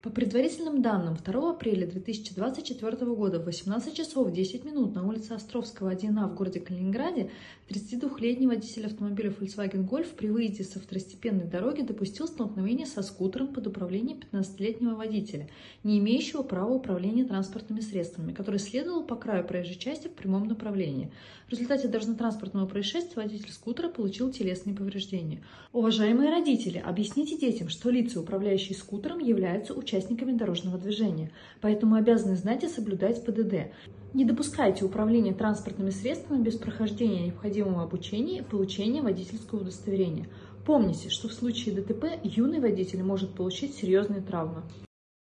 По предварительным данным, 2 апреля 2024 года в 18 часов 10 минут на улице Островского 1А в городе Калининграде 32-летний водитель автомобиля Volkswagen Golf при выезде со второстепенной дороги допустил столкновение со скутером под управлением 15-летнего водителя, не имеющего права управления транспортными средствами, который следовал по краю проезжей части в прямом направлении. В результате дорожно-транспортного происшествия водитель скутера получил телесные повреждения. Уважаемые родители, объясните детям, что лица, управляющие скутером, являются участниками участниками дорожного движения, поэтому обязаны знать и соблюдать ПДД. Не допускайте управления транспортными средствами без прохождения необходимого обучения и получения водительского удостоверения. Помните, что в случае ДТП юный водитель может получить серьезные травмы.